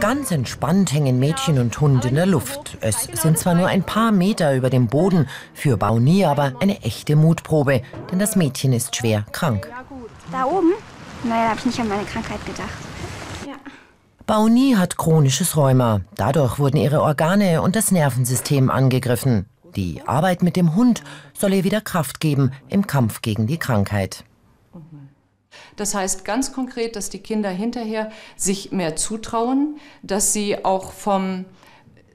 Ganz entspannt hängen Mädchen und Hund in der Luft. Es sind zwar nur ein paar Meter über dem Boden, für Bauni aber eine echte Mutprobe, denn das Mädchen ist schwer krank. Da oben? Naja, da habe ich nicht an meine Krankheit gedacht. Bauni hat chronisches Rheuma. Dadurch wurden ihre Organe und das Nervensystem angegriffen. Die Arbeit mit dem Hund soll ihr wieder Kraft geben im Kampf gegen die Krankheit. Das heißt ganz konkret, dass die Kinder hinterher sich mehr zutrauen, dass sie auch vom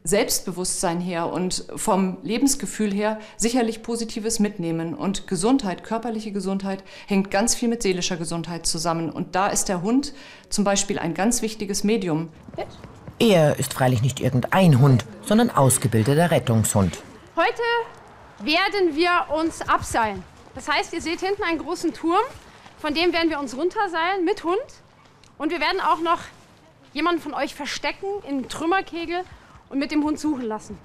Selbstbewusstsein her und vom Lebensgefühl her sicherlich Positives mitnehmen. Und Gesundheit, körperliche Gesundheit, hängt ganz viel mit seelischer Gesundheit zusammen. Und da ist der Hund zum Beispiel ein ganz wichtiges Medium. Er ist freilich nicht irgendein Hund, sondern ausgebildeter Rettungshund. Heute werden wir uns abseilen. Das heißt, ihr seht hinten einen großen Turm, von dem werden wir uns runterseilen mit Hund. Und wir werden auch noch jemanden von euch verstecken im Trümmerkegel und mit dem Hund suchen lassen.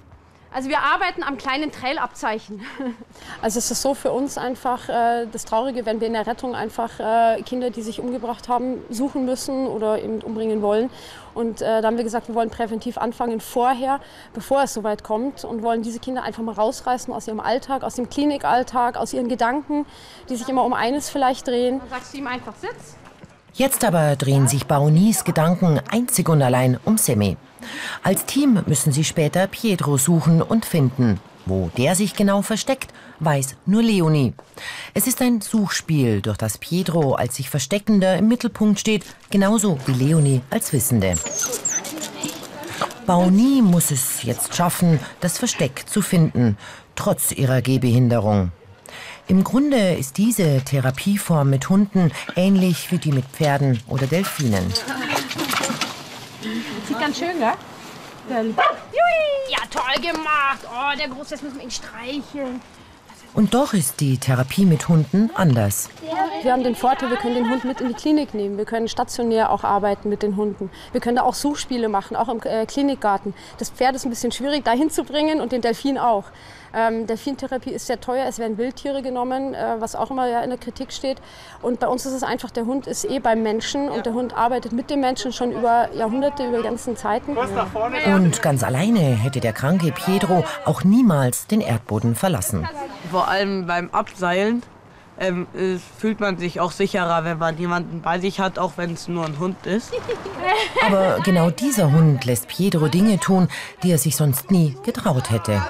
Also wir arbeiten am kleinen Trailabzeichen. Also es ist so für uns einfach äh, das Traurige, wenn wir in der Rettung einfach äh, Kinder, die sich umgebracht haben, suchen müssen oder eben umbringen wollen. Und äh, da haben wir gesagt, wir wollen präventiv anfangen vorher, bevor es soweit kommt und wollen diese Kinder einfach mal rausreißen aus ihrem Alltag, aus dem Klinikalltag, aus ihren Gedanken, die sich immer um eines vielleicht drehen. Dann sagst du ihm einfach Sitz. Jetzt aber drehen sich Baronis Gedanken einzig und allein um Semi. Als Team müssen sie später Pietro suchen und finden. Wo der sich genau versteckt, weiß nur Leonie. Es ist ein Suchspiel, durch das Pietro als sich Versteckender im Mittelpunkt steht, genauso wie Leonie als Wissende. Bauni muss es jetzt schaffen, das Versteck zu finden, trotz ihrer Gehbehinderung. Im Grunde ist diese Therapieform mit Hunden ähnlich wie die mit Pferden oder Delfinen. Sieht ganz schön, gell? Ja, toll gemacht. Oh, der Große, jetzt müssen wir ihn streicheln. Und doch ist die Therapie mit Hunden anders. Wir haben den Vorteil, wir können den Hund mit in die Klinik nehmen. Wir können stationär auch arbeiten mit den Hunden. Wir können da auch Suchspiele machen, auch im äh, Klinikgarten. Das Pferd ist ein bisschen schwierig, dahin zu bringen und den Delfin auch. Ähm, Delfintherapie ist sehr teuer, es werden Wildtiere genommen, äh, was auch immer ja in der Kritik steht. Und bei uns ist es einfach, der Hund ist eh beim Menschen und der Hund arbeitet mit dem Menschen schon über Jahrhunderte, über ganzen Zeiten. Und ganz alleine hätte der kranke Pietro auch niemals den Erdboden verlassen. Vor allem beim Abseilen ähm, fühlt man sich auch sicherer, wenn man jemanden bei sich hat, auch wenn es nur ein Hund ist. Aber genau dieser Hund lässt Pietro Dinge tun, die er sich sonst nie getraut hätte.